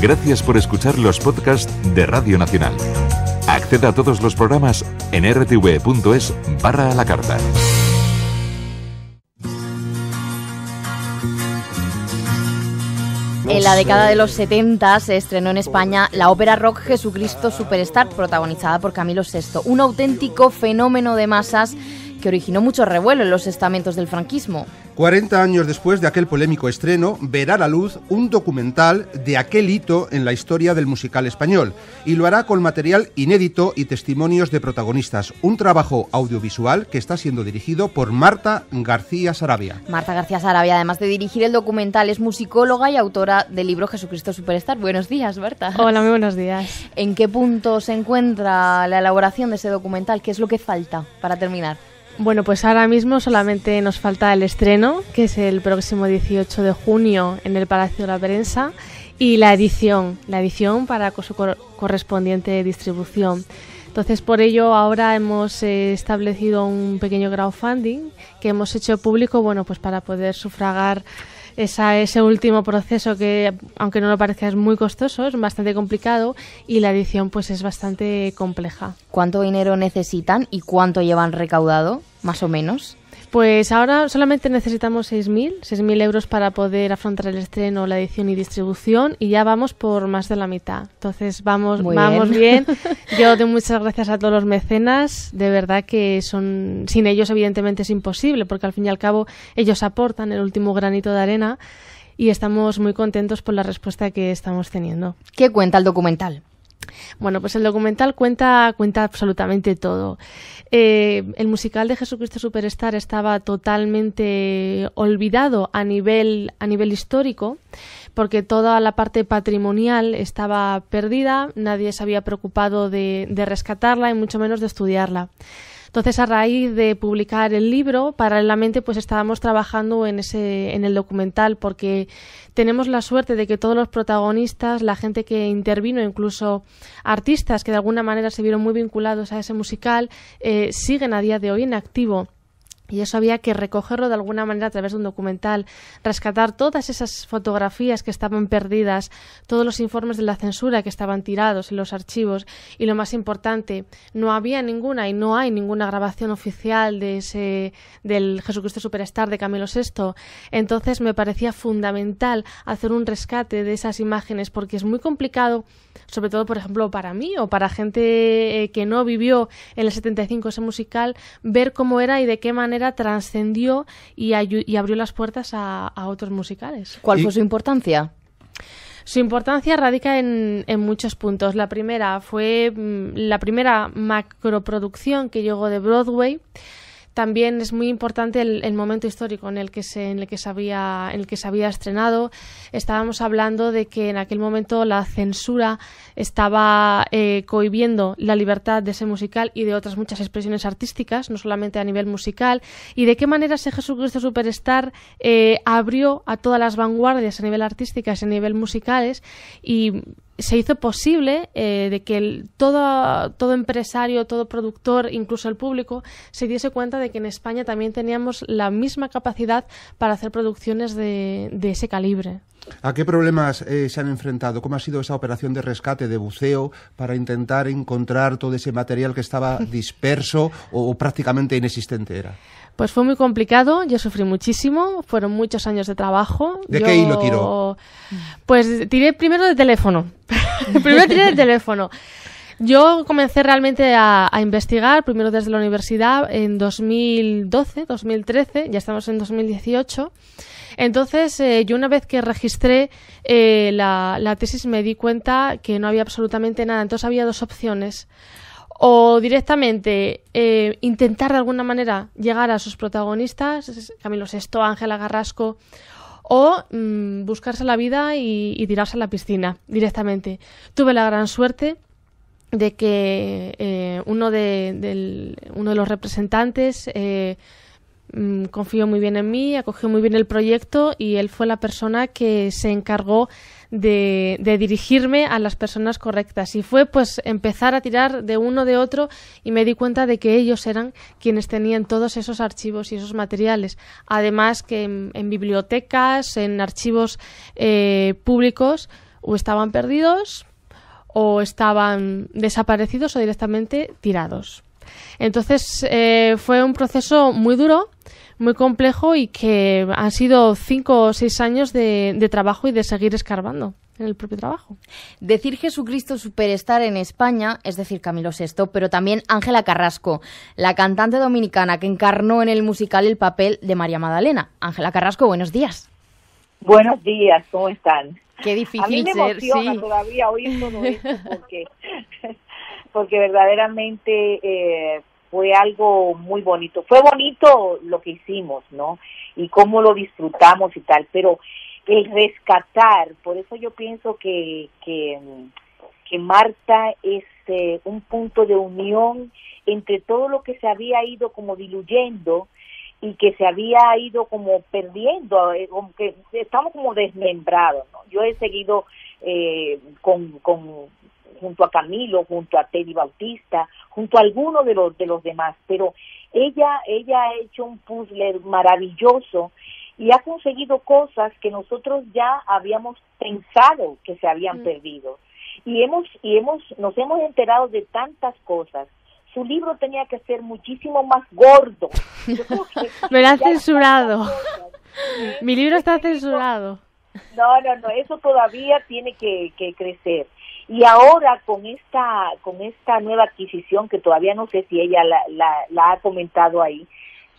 Gracias por escuchar los podcasts de Radio Nacional. Acceda a todos los programas en rtv.es barra a la carta. En la década de los 70 se estrenó en España la ópera rock Jesucristo Superstar, protagonizada por Camilo VI, un auténtico fenómeno de masas que originó mucho revuelo en los estamentos del franquismo. 40 años después de aquel polémico estreno, verá la luz un documental de aquel hito en la historia del musical español y lo hará con material inédito y testimonios de protagonistas. Un trabajo audiovisual que está siendo dirigido por Marta García Sarabia. Marta García Sarabia, además de dirigir el documental, es musicóloga y autora del libro Jesucristo Superstar. Buenos días, Marta. Hola, muy buenos días. ¿En qué punto se encuentra la elaboración de ese documental? ¿Qué es lo que falta para terminar? Bueno, pues ahora mismo solamente nos falta el estreno, que es el próximo 18 de junio en el Palacio de la Prensa, y la edición, la edición para su correspondiente distribución. Entonces, por ello, ahora hemos eh, establecido un pequeño crowdfunding que hemos hecho público, bueno, pues para poder sufragar ese último proceso que, aunque no lo parezca, es muy costoso, es bastante complicado y la edición pues es bastante compleja. ¿Cuánto dinero necesitan y cuánto llevan recaudado, más o menos? Pues ahora solamente necesitamos 6.000, 6.000 euros para poder afrontar el estreno, la edición y distribución y ya vamos por más de la mitad. Entonces vamos, vamos bien. Yo doy muchas gracias a todos los mecenas, de verdad que son, sin ellos evidentemente es imposible porque al fin y al cabo ellos aportan el último granito de arena y estamos muy contentos por la respuesta que estamos teniendo. ¿Qué cuenta el documental? Bueno, pues el documental cuenta, cuenta absolutamente todo. Eh, el musical de Jesucristo Superstar estaba totalmente olvidado a nivel, a nivel histórico porque toda la parte patrimonial estaba perdida, nadie se había preocupado de, de rescatarla y mucho menos de estudiarla. Entonces, a raíz de publicar el libro, paralelamente, pues estábamos trabajando en ese, en el documental, porque tenemos la suerte de que todos los protagonistas, la gente que intervino, incluso artistas que de alguna manera se vieron muy vinculados a ese musical, eh, siguen a día de hoy en activo y eso había que recogerlo de alguna manera a través de un documental, rescatar todas esas fotografías que estaban perdidas, todos los informes de la censura que estaban tirados en los archivos y lo más importante, no había ninguna y no hay ninguna grabación oficial de ese del Jesucristo Superstar de Camilo VI. Entonces me parecía fundamental hacer un rescate de esas imágenes porque es muy complicado, sobre todo por ejemplo para mí o para gente eh, que no vivió en el 75 ese musical, ver cómo era y de qué manera trascendió y, abrió las puertas a, otros musicales. ¿Cuál fue su importancia? Su importancia radica en, muchos puntos. La primera fue mm, la primera macroproducción que llegó de Broadway también es muy importante el, momento histórico en el que se en el que se había en el que se había estrenado. Estábamos hablando de que en aquel momento la censura estaba eh, cohibiendo la libertad de ese musical y de otras muchas expresiones artísticas no solamente a nivel musical. Y de qué manera ese Jesucristo Superstar eh, abrió a todas las vanguardias a nivel artísticas y a nivel musicales y se hizo posible eh, de que todo, todo empresario, todo productor, incluso el público, se diese cuenta de que en España también teníamos la misma capacidad para hacer producciones de, de ese calibre. ¿A qué problemas eh, se han enfrentado? ¿Cómo ha sido esa operación de rescate, de buceo, para intentar encontrar todo ese material que estaba disperso o prácticamente inexistente era? Pues fue muy complicado, yo sufrí muchísimo, fueron muchos años de trabajo. ¿De qué hilo tiró? Pues tiré primero de teléfono. primero tiré de teléfono. Yo comencé realmente a, investigar, primero desde la universidad, en 2012, 2013, ya estamos en 2018. Entonces, eh, yo una vez que registré eh, la, la tesis me di cuenta que no había absolutamente nada. Entonces había dos opciones o directamente eh, intentar de alguna manera llegar a sus protagonistas, Camilo Sesto, Ángela Garrasco, o mm, buscarse la vida y, tirarse a la piscina directamente. Tuve la gran suerte de que eh, uno, de, uno de los representantes eh, mm, confió muy bien en mí, acogió muy bien el proyecto y él fue la persona que se encargó de, dirigirme a las personas correctas. Y fue pues empezar a tirar de uno de otro y me di cuenta de que ellos eran quienes tenían todos esos archivos y esos materiales. Además que en, bibliotecas, en archivos eh, públicos, o estaban perdidos o estaban desaparecidos o directamente tirados. Entonces eh, fue un proceso muy duro, muy complejo y que han sido cinco o seis años de, de trabajo y de seguir escarbando en el propio trabajo. Decir Jesucristo Superstar en España, es decir, Camilo VI, pero también Ángela Carrasco, la cantante dominicana que encarnó en el musical el papel de María Magdalena. Ángela Carrasco, buenos días. Buenos días, ¿cómo están? Qué difícil A mí me ser, emociona sí. todavía oír todo esto porque, porque verdaderamente eh, fue algo muy bonito. Fue bonito lo que hicimos, ¿no? Y cómo lo disfrutamos y tal, pero el rescatar, por eso yo pienso que, que, que Marta es eh, un punto de unión entre todo lo que se había ido como diluyendo y que se había ido como perdiendo, eh, estamos como desmembrados, ¿no? Yo he seguido eh, con, con junto a Camilo, junto a Teddy Bautista, junto a algunos de los de los demás, pero ella ella ha hecho un puzzle maravilloso y ha conseguido cosas que nosotros ya habíamos pensado que se habían Mm. perdido y hemos y hemos nos hemos enterado de tantas cosas su libro tenía que ser muchísimo más gordo Yo creo que Me lo han censurado. Mi libro está censurado. no, no, no, eso todavía tiene que, que crecer. Y ahora con esta con esta nueva adquisición que todavía no sé si ella la, la, la ha comentado ahí,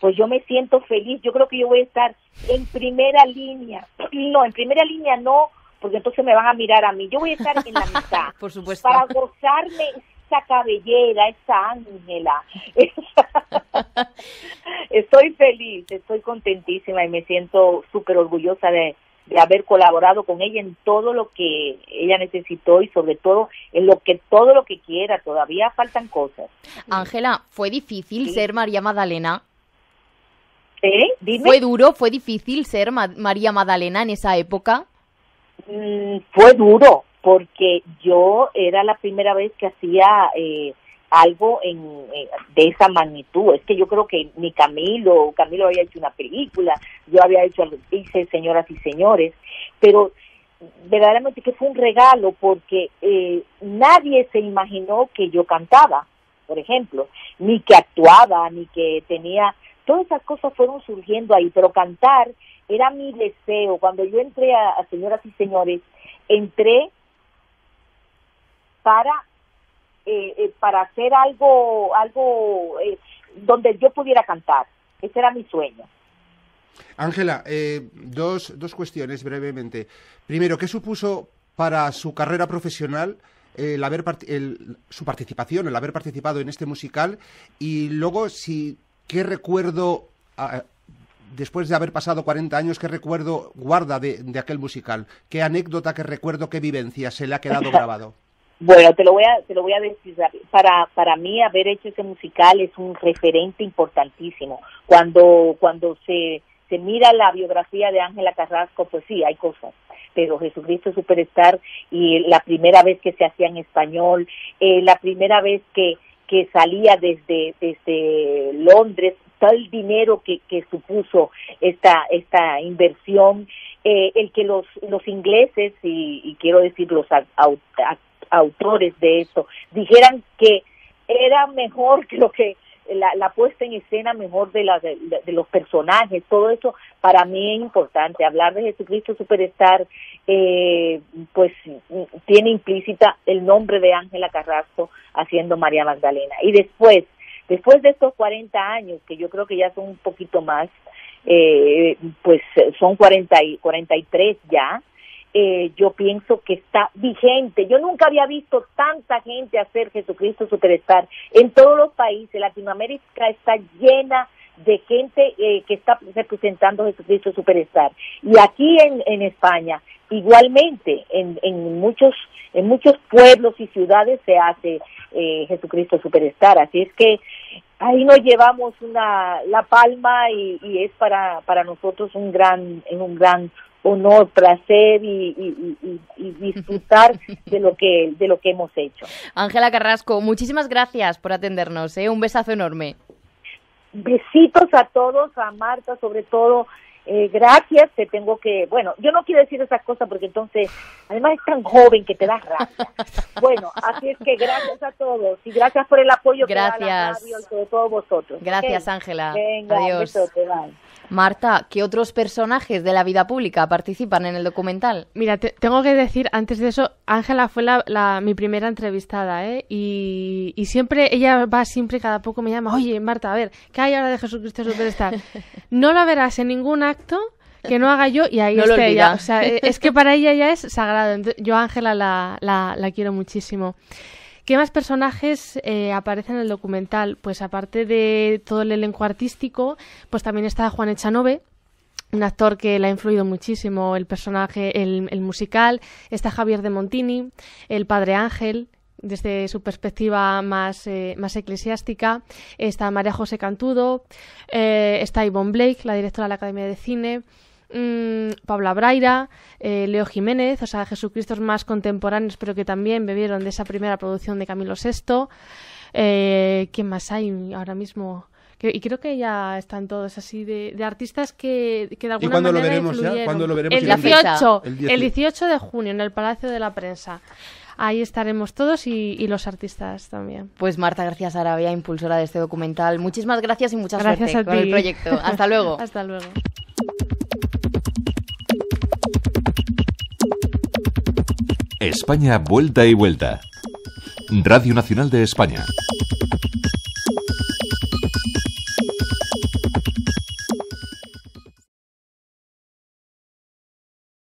pues yo me siento feliz. Yo creo que yo voy a estar en primera línea. No, en primera línea no, porque entonces me van a mirar a mí. Yo voy a estar en la mitad Por supuesto. para gozarme esa cabellera, esa Ángela. esa- estoy feliz, estoy contentísima y me siento súper orgullosa de, de haber colaborado con ella en todo lo que ella necesitó y sobre todo en lo que todo lo que quiera. Todavía faltan cosas. Ángela, ¿fue difícil Sí. ser María Magdalena? ¿Eh? Dime. ¿Fue duro? ¿Fue difícil ser Ma- María Magdalena en esa época? Mm, fue duro porque yo era la primera vez que hacía eh, algo en, eh, de esa magnitud. Es que yo creo que ni Camilo, Camilo había hecho una película, yo había hecho, algo- hice Señoras y Señores, pero verdaderamente que fue un regalo porque eh, nadie se imaginó que yo cantaba, por ejemplo, ni que actuaba, ni que tenía, todas esas cosas fueron surgiendo ahí, pero cantar era mi deseo. Cuando yo entré a, Señoras y Señores, entré para para hacer algo algo eh, donde yo pudiera cantar. Ese era mi sueño. Ángela, eh, dos, dos cuestiones brevemente. Primero, ¿qué supuso para su carrera profesional eh, el haber part- el- su participación, el haber participado en este musical? Y luego, si, ¿qué recuerdo, ah, después de haber pasado 40 años, qué recuerdo guarda de, de aquel musical? ¿Qué anécdota, qué recuerdo, qué vivencia se le ha quedado grabado? Bueno, te lo voy a te lo voy a decir para para mí haber hecho ese musical es un referente importantísimo. Cuando cuando se se mira la biografía de Ángela Carrasco, pues sí, hay cosas. Pero Jesucristo Superstar y la primera vez que se hacía en español, eh, la primera vez que que salía desde desde Londres, todo el dinero que, que supuso esta esta inversión, eh, el que los los ingleses y, y quiero decir los au- au- autores de eso dijeran que era mejor que lo que la, la puesta en escena mejor de, la, de, de los personajes, todo eso para mí es importante. Hablar de Jesucristo Superstar, eh, pues tiene implícita el nombre de Ángela Carrasco haciendo María Magdalena. Y después, después de estos 40 años, que yo creo que ya son un poquito más, eh, pues son 40 y 43 ya, eh, yo pienso que está vigente. Yo nunca había visto tanta gente hacer Jesucristo Superstar en todos los países. Latinoamérica está llena de gente eh, que está representando Jesucristo Superstar. Y aquí en, en España, igualmente, en, en muchos en muchos pueblos y ciudades se hace eh, Jesucristo Superstar. Así es que ahí nos llevamos una la palma y, y es para para nosotros un gran un gran honor, placer y, y, y, y, disfrutar de lo que de lo que hemos hecho. Ángela Carrasco, muchísimas gracias por atendernos, ¿eh? un besazo enorme. Besitos a todos, a Marta sobre todo eh, gracias, te tengo que, bueno, yo no quiero decir esas cosas porque entonces, además es tan joven que te da rabia. Bueno, así es que gracias a todos y gracias por el apoyo gracias. que da la radio y sobre todo vosotros. Gracias, Ángela. Venga, Adiós. Marta, ¿qué otros personajes de la vida pública participan en el documental? Mira, te- tengo que decir, antes de eso, Ángela fue la, la- mi primera entrevistada, ¿eh? Y, y siempre, ella va siempre, cada poco me llama, oye, Marta, a ver, ¿qué hay ahora de Jesucristo Superstar? No la verás en ningún acto que no haga yo y ahí No esté ella. O sea, e- es que para ella ya es sagrado. Entonces, yo Ángela la, la, la quiero muchísimo. ¿Qué más personajes eh, aparecen en el documental? Pues aparte de todo el elenco artístico, pues también está Juan Echanove, un actor que le ha influido muchísimo el personaje, el, el musical. Está Javier de Montini, el padre Ángel, desde su perspectiva más, eh, más eclesiástica. Está María José Cantudo, eh, está Yvonne Blake, la directora de la Academia de Cine. Mm, Paula Braira, eh, Leo Jiménez, o sea, Jesucristos más contemporáneos, pero que también bebieron de esa primera producción de Camilo VI. Eh, ¿Quién más hay ahora mismo? Que- y creo que ya están todos así de, de artistas que, que de alguna cuándo lo manera veremos ya? ¿Cuándo lo veremos El y dónde? 18, El el 18. 18 de junio en el Palacio de la Prensa. Ahí estaremos todos y, y los artistas también. Pues Marta García Sarabia, impulsora de este documental. Muchísimas gracias y mucha Gracias suerte a con ti. el proyecto. Hasta luego. Hasta luego. España vuelta y vuelta. Radio Nacional de España.